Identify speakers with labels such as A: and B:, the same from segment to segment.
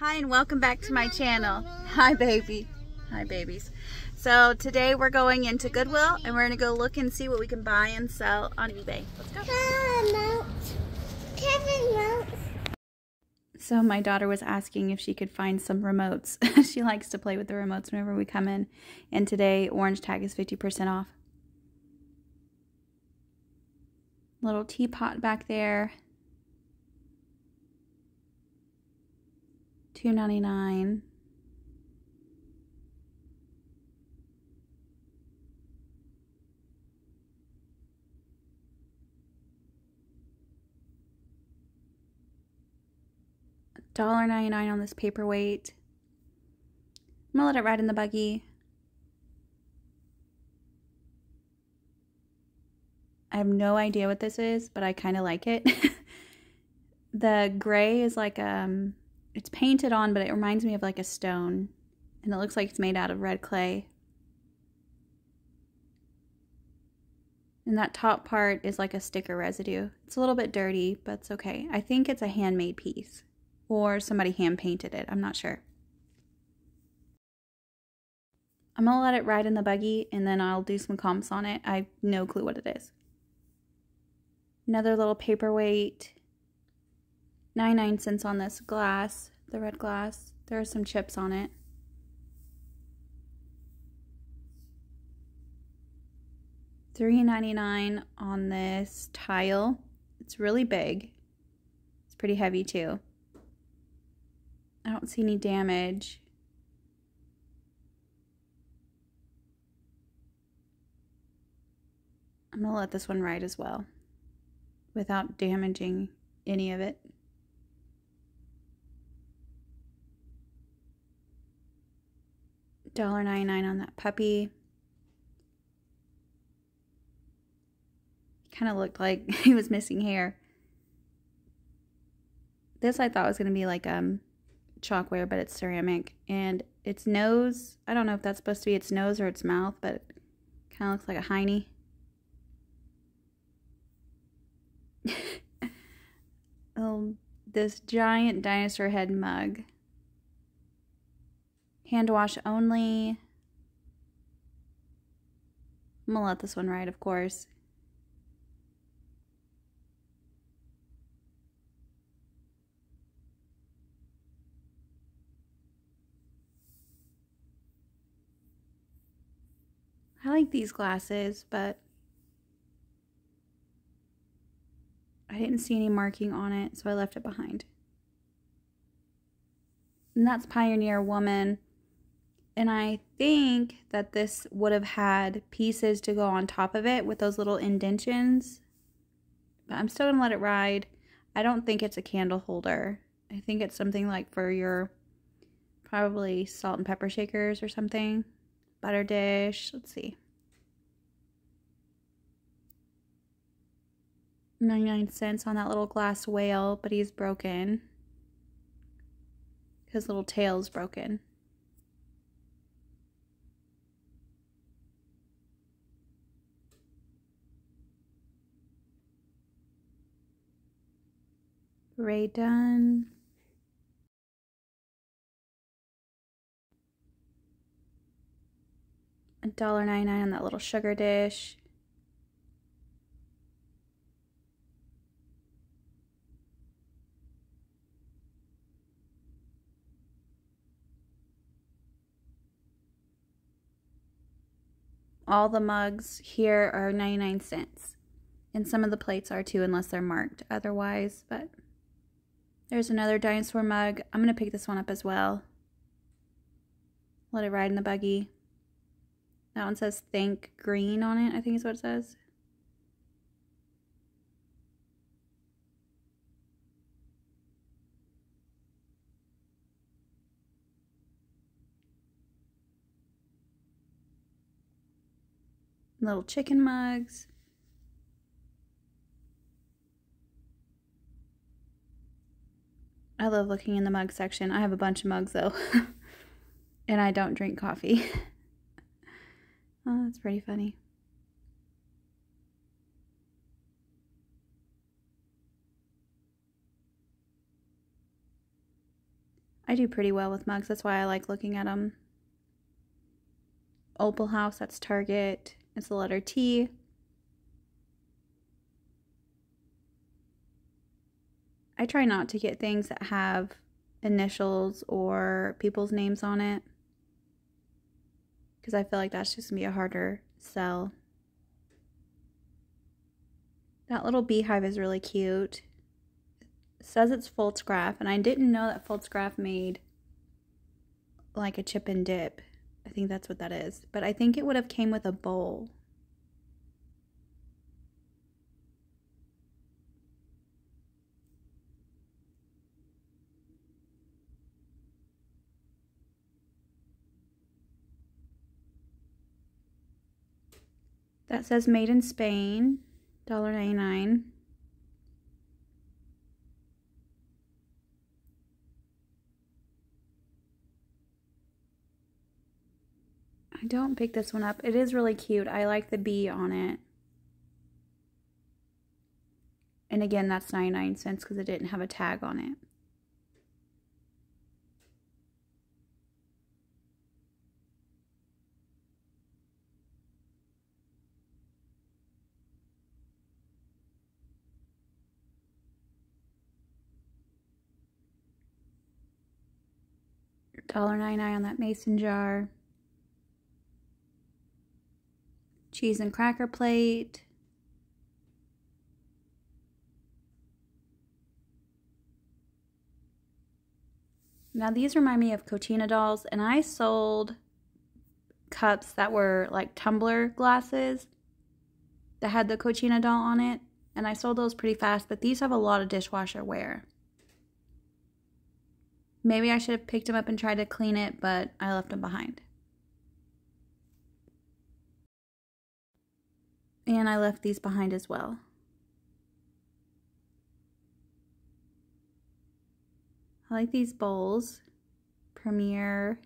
A: Hi and welcome back to my channel. Hi baby. Hi babies. So today we're going into Goodwill and we're going to go look and see what we can buy and sell on eBay. Let's go. So my daughter was asking if she could find some remotes. she likes to play with the remotes whenever we come in. And today Orange Tag is 50% off. Little teapot back there. Two ninety nine. $1.99 on this paperweight. I'm gonna let it ride in the buggy. I have no idea what this is, but I kind of like it. the gray is like um it's painted on, but it reminds me of like a stone. And it looks like it's made out of red clay. And that top part is like a sticker residue. It's a little bit dirty, but it's okay. I think it's a handmade piece or somebody hand painted it. I'm not sure. I'm to let it ride in the buggy and then I'll do some comps on it. I have no clue what it is. Another little paperweight. 99 cents on this glass, the red glass. There are some chips on it. $3.99 on this tile. It's really big. It's pretty heavy too. I don't see any damage. I'm going to let this one ride as well without damaging any of it. $1.99 on that puppy. Kind of looked like he was missing hair. This I thought was going to be like um chalkware, but it's ceramic. And its nose, I don't know if that's supposed to be its nose or its mouth, but it kind of looks like a hiney. oh, this giant dinosaur head mug. Hand wash only. I'm gonna let this one ride, of course. I like these glasses, but I didn't see any marking on it, so I left it behind. And that's Pioneer Woman. And I think that this would have had pieces to go on top of it with those little indentions. But I'm still going to let it ride. I don't think it's a candle holder. I think it's something like for your probably salt and pepper shakers or something butter dish. Let's see. 99 cents on that little glass whale, but he's broken. His little tail's broken. Rae Dunn. $1.99 on that little sugar dish. All the mugs here are 99 cents. And some of the plates are too, unless they're marked otherwise. But there's another dinosaur mug. I'm going to pick this one up as well. Let it ride in the buggy. That one says Think Green on it, I think is what it says. Little chicken mugs. I love looking in the mug section. I have a bunch of mugs though. and I don't drink coffee. Oh, that's pretty funny. I do pretty well with mugs. That's why I like looking at them. Opal House, that's Target. It's the letter T. I try not to get things that have initials or people's names on it because I feel like that's just to be a harder sell. That little beehive is really cute. It says it's Pfaltzgraff, and I didn't know that Pfaltzgraff made like a chip and dip. I think that's what that is. But I think it would have came with a bowl. That says made in Spain, $1.99. I don't pick this one up. It is really cute. I like the bee on it. And again, that's 99 cents because it didn't have a tag on it. $1.99 on that mason jar. cheese and cracker plate. Now these remind me of Kachina dolls and I sold cups that were like tumbler glasses that had the Kachina doll on it and I sold those pretty fast but these have a lot of dishwasher wear. Maybe I should have picked them up and tried to clean it but I left them behind. And I left these behind as well. I like these bowls. Premier.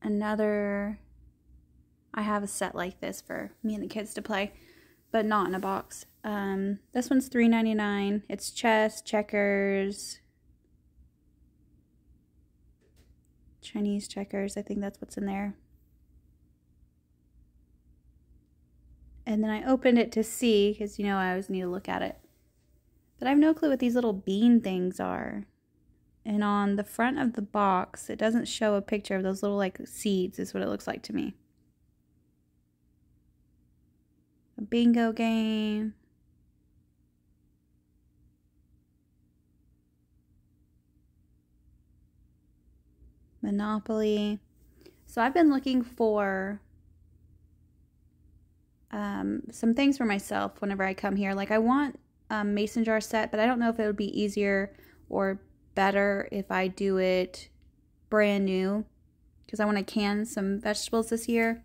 A: Another, I have a set like this for me and the kids to play, but not in a box. Um, this one's $3.99. It's chess, checkers, Chinese checkers. I think that's what's in there. And then I opened it to see, because you know I always need to look at it. But I have no clue what these little bean things are. And on the front of the box, it doesn't show a picture of those little like seeds, is what it looks like to me. A bingo game. Monopoly. So I've been looking for um, some things for myself whenever I come here. Like I want a mason jar set, but I don't know if it would be easier or better if I do it brand new because I want to can some vegetables this year.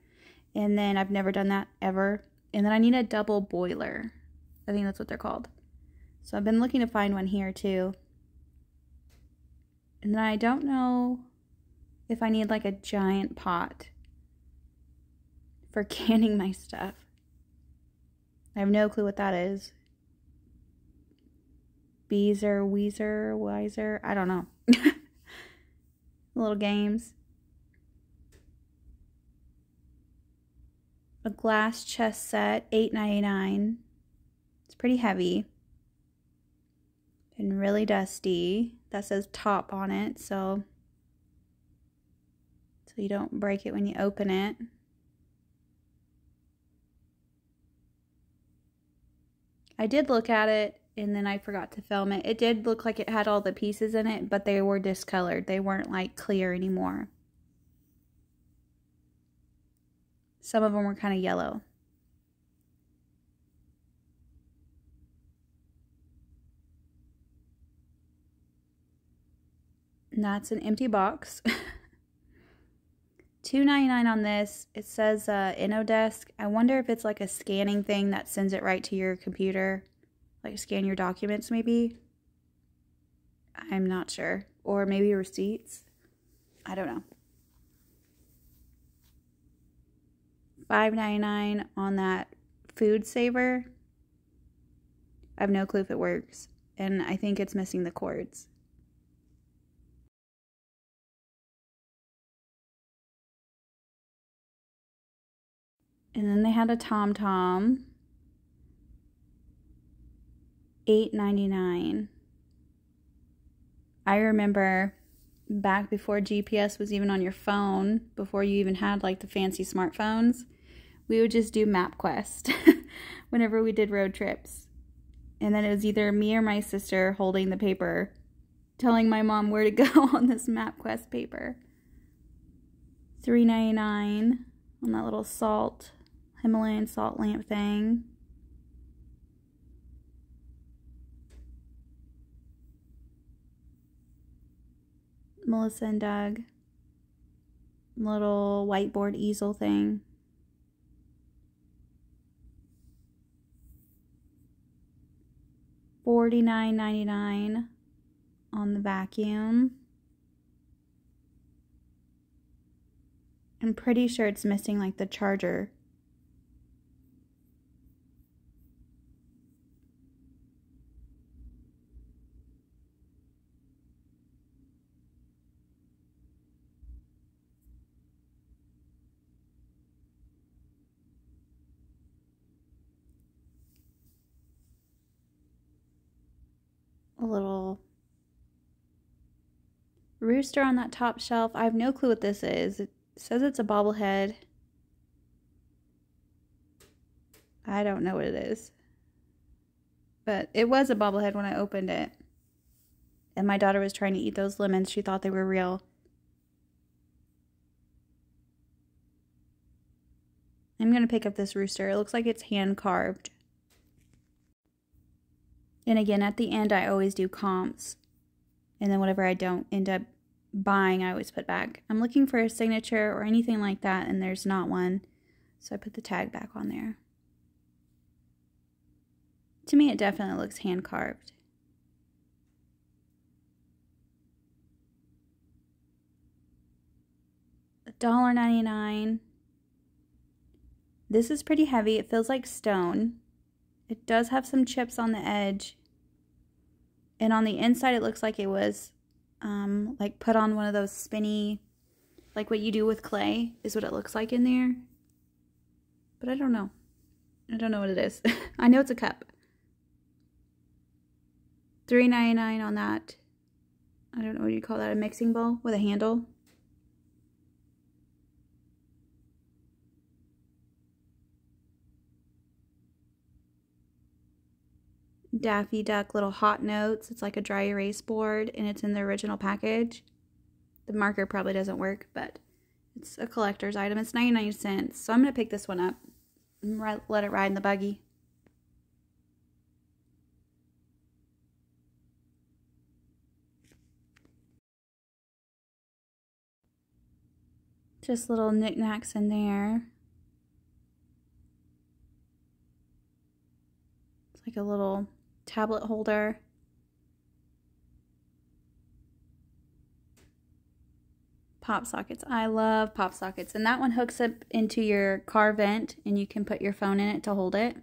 A: And then I've never done that ever. And then I need a double boiler. I think that's what they're called. So I've been looking to find one here too. And then I don't know if I need like a giant pot for canning my stuff. I have no clue what that is. Beezer, Weezer, Wiser, I don't know. Little games. A glass chess set, eight ninety nine. It's pretty heavy and really dusty. That says top on it, so so you don't break it when you open it. I did look at it and then I forgot to film it. It did look like it had all the pieces in it, but they were discolored. They weren't like clear anymore. Some of them were kind of yellow. And that's an empty box. Two ninety nine on this. It says uh, InnoDesk. I wonder if it's like a scanning thing that sends it right to your computer, like scan your documents maybe. I'm not sure, or maybe receipts. I don't know. $5.99 on that food saver. I have no clue if it works, and I think it's missing the cords. And then they had a TomTom. $8.99. I remember back before GPS was even on your phone, before you even had like the fancy smartphones, we would just do MapQuest whenever we did road trips. And then it was either me or my sister holding the paper, telling my mom where to go on this MapQuest paper. $3.99 on that little salt, Himalayan salt lamp thing. Melissa and Doug little whiteboard easel thing. Forty nine ninety nine on the vacuum. I'm pretty sure it's missing like the charger a little rooster on that top shelf. I have no clue what this is. It says it's a bobblehead. I don't know what it is. But it was a bobblehead when I opened it. And my daughter was trying to eat those lemons. She thought they were real. I'm going to pick up this rooster. It looks like it's hand carved. And again, at the end, I always do comps. And then whatever I don't end up buying, I always put back. I'm looking for a signature or anything like that, and there's not one. So I put the tag back on there. To me, it definitely looks hand carved. $1.99. This is pretty heavy. It feels like stone. It does have some chips on the edge. And on the inside, it looks like it was um, like put on one of those spinny, like what you do with clay is what it looks like in there. But I don't know. I don't know what it is. I know it's a cup. Three ninety nine on that. I don't know what you call that, a mixing bowl with a handle. Daffy Duck little hot notes. It's like a dry erase board and it's in the original package. The marker probably doesn't work, but it's a collector's item. It's 99 cents. So I'm going to pick this one up and let it ride in the buggy. Just little knickknacks in there. It's like a little tablet holder. Pop sockets. I love pop sockets. And that one hooks up into your car vent and you can put your phone in it to hold it.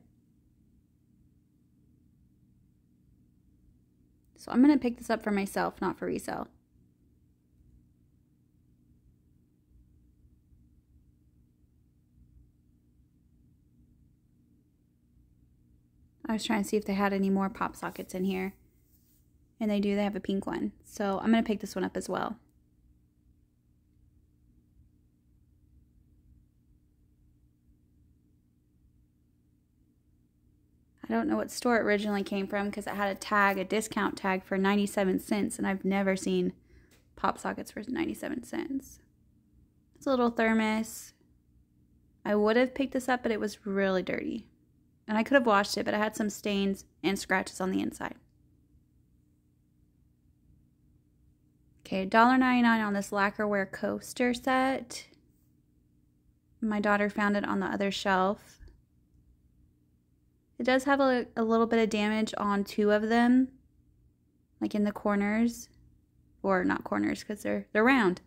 A: So I'm going to pick this up for myself, not for resale. I was trying to see if they had any more pop sockets in here. And they do, they have a pink one. So I'm going to pick this one up as well. I don't know what store it originally came from because it had a tag, a discount tag for 97 cents, and I've never seen pop sockets for 97 cents. It's a little thermos. I would have picked this up, but it was really dirty. And I could have washed it, but I had some stains and scratches on the inside. Okay, $1.99 on this lacquerware coaster set. My daughter found it on the other shelf. It does have a, a little bit of damage on two of them, like in the corners, or not corners because they're, they're round,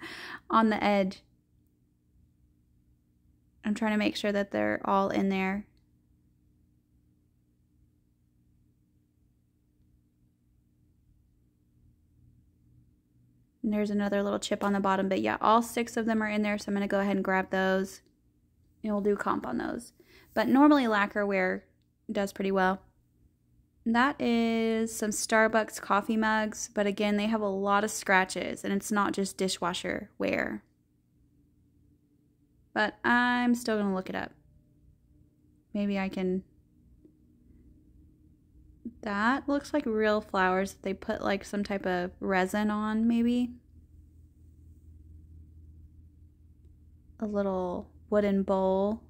A: on the edge. I'm trying to make sure that they're all in there. There's another little chip on the bottom, but yeah, all six of them are in there, so I'm going to go ahead and grab those. And we'll do comp on those. But normally lacquerware does pretty well. That is some Starbucks coffee mugs, but again, they have a lot of scratches, and it's not just dishwasher wear. But I'm still going to look it up. Maybe I can... That looks like real flowers. They put like some type of resin on, maybe. A little wooden bowl.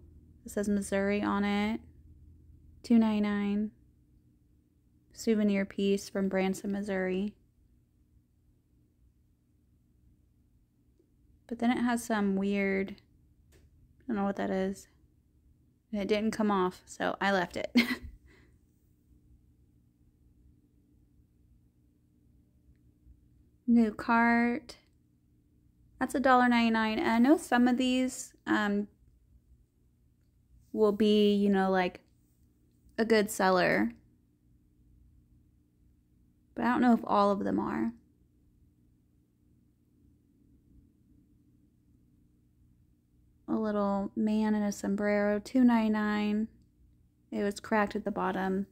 A: It says Missouri on it. Two ninety nine. Souvenir piece from Branson, Missouri. But then it has some weird I don't know what that is. And it didn't come off, so I left it. New cart. That's a dollar ninety nine. And I know some of these um, will be, you know, like a good seller. But I don't know if all of them are. a little man in a sombrero, two ninety nine. It was cracked at the bottom.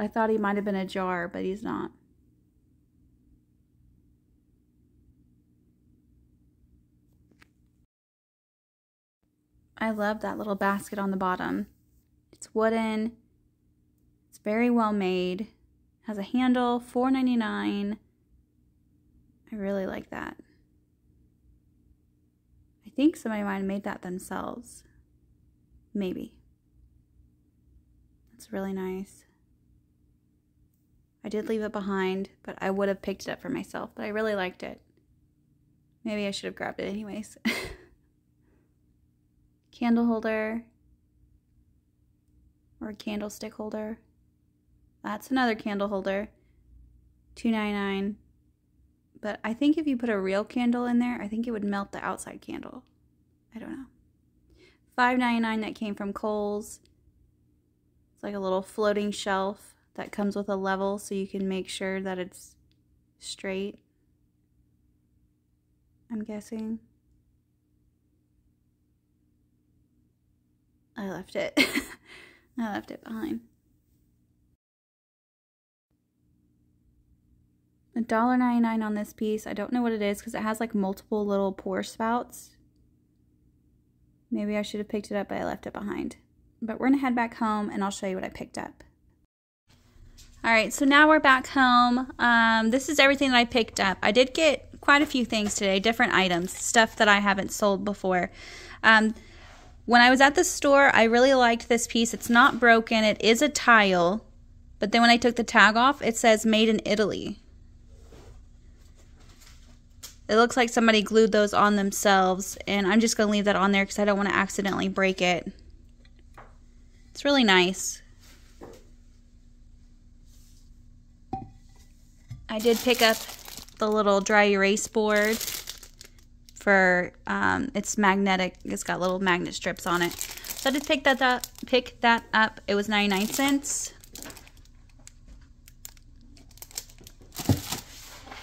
A: I thought he might have been a jar, but he's not. I love that little basket on the bottom. It's wooden. It's very well made. Has a handle, $4.99. I really like that. I think somebody might have made that themselves. Maybe. That's really nice. I did leave it behind, but I would have picked it up for myself, but I really liked it. Maybe I should have grabbed it anyways. Candle holder or candlestick holder. That's another candle holder. Two ninety nine. But I think if you put a real candle in there, I think it would melt the outside candle. I don't know. Five ninety nine that came from Kohl's. It's like a little floating shelf that comes with a level so you can make sure that it's straight. I'm guessing. I left it. I left it behind. $1.99 on this piece. I don't know what it is because it has like multiple little pour spouts. Maybe I should have picked it up, but I left it behind. But we're going to head back home and I'll show you what I picked up. All right, so now we're back home. Um, this is everything that I picked up. I did get quite a few things today, different items, stuff that I haven't sold before. Um, when I was at the store, I really liked this piece. It's not broken. It is a tile. But then when I took the tag off, it says made in Italy. It looks like somebody glued those on themselves, and I'm just going to leave that on there because I don't want to accidentally break it. It's really nice. I did pick up the little dry erase board for um, it's magnetic. It's got little magnet strips on it. So I just picked that up. Pick that up. It was 99 cents.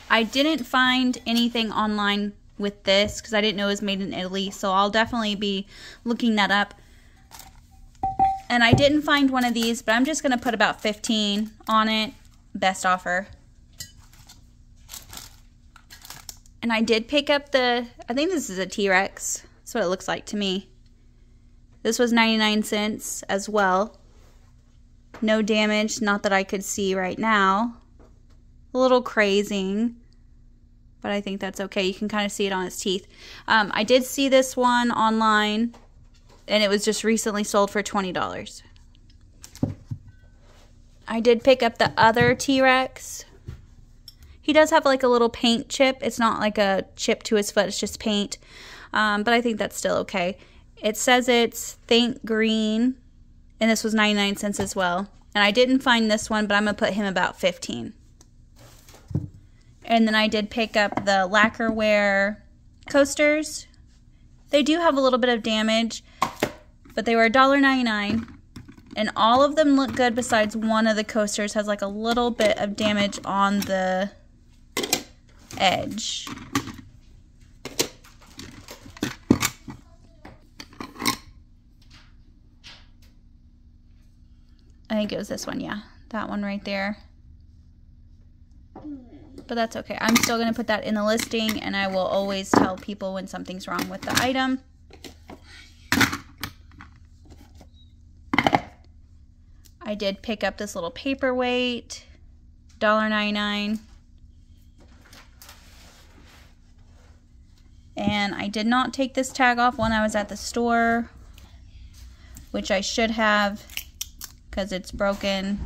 A: I didn't find anything online with this because I didn't know it was made in Italy. So I'll definitely be looking that up. And I didn't find one of these, but I'm just going to put about 15 on it. Best offer. And I did pick up the, I think this is a T-Rex. That's what it looks like to me. This was 99 cents as well. No damage, not that I could see right now a little crazing, but I think that's okay. You can kind of see it on its teeth. Um, I did see this one online, and it was just recently sold for $20. I did pick up the other T-Rex. He does have like a little paint chip. It's not like a chip to his foot. It's just paint. Um, but I think that's still okay. It says it's Think Green, and this was 99 cents as well. And I didn't find this one, but I'm going to put him about 15 And then I did pick up the lacquerware coasters. They do have a little bit of damage, but they were $1.99. And all of them look good besides one of the coasters has like a little bit of damage on the edge. I think it was this one, yeah. That one right there. But that's okay. I'm still going to put that in the listing and I will always tell people when something's wrong with the item. I did pick up this little paperweight, $1.99. And I did not take this tag off when I was at the store, which I should have because it's broken.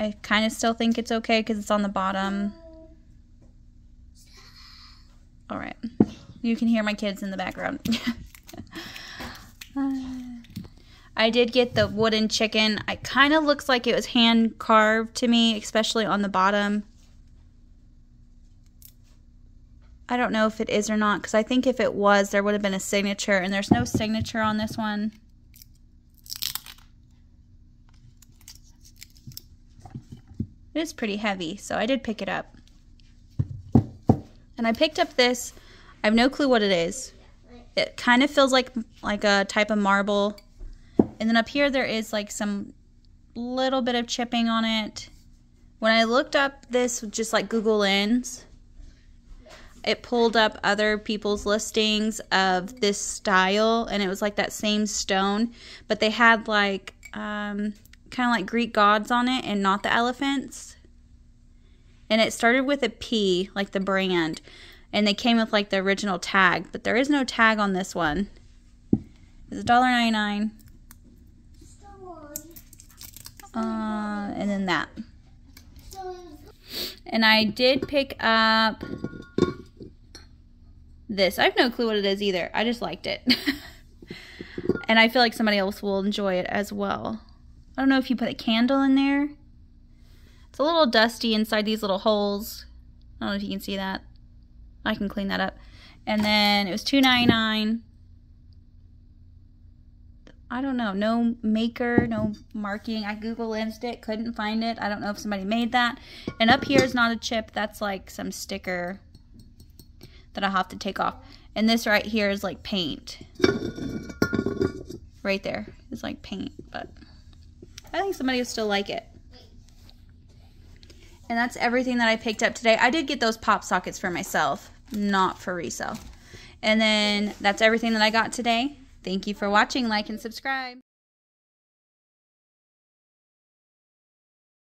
A: I kind of still think it's okay because it's on the bottom. All right. You can hear my kids in the background. I did get the wooden chicken. It kind of looks like it was hand carved to me, especially on the bottom. I don't know if it is or not because I think if it was, there would have been a signature, and there's no signature on this one. It is pretty heavy, so I did pick it up. And I picked up this. I have no clue what it is. It kind of feels like like a type of marble. And then up here there is like some little bit of chipping on it. When I looked up this just like Google Lens, it pulled up other people's listings of this style and it was like that same stone, but they had like um, kind of like Greek gods on it and not the elephants. And it started with a P, like the brand. And they came with like the original tag, but there is no tag on this one. It's $1.99. Uh, and then that. And I did pick up this. I have no clue what it is either. I just liked it. and I feel like somebody else will enjoy it as well. I don't know if you put a candle in there. It's a little dusty inside these little holes. I don't know if you can see that. I can clean that up. And then it was $2.99. I don't know. No maker, no marking. I Google lensed it, couldn't find it. I don't know if somebody made that. And up here is not a chip. That's like some sticker that I'll have to take off. And this right here is like paint. Right there is like paint, but I think somebody will still like it. And that's everything that I picked up today. I did get those pop sockets for myself, not for resale. And then that's everything that I got today. Thank you for watching. Like and subscribe.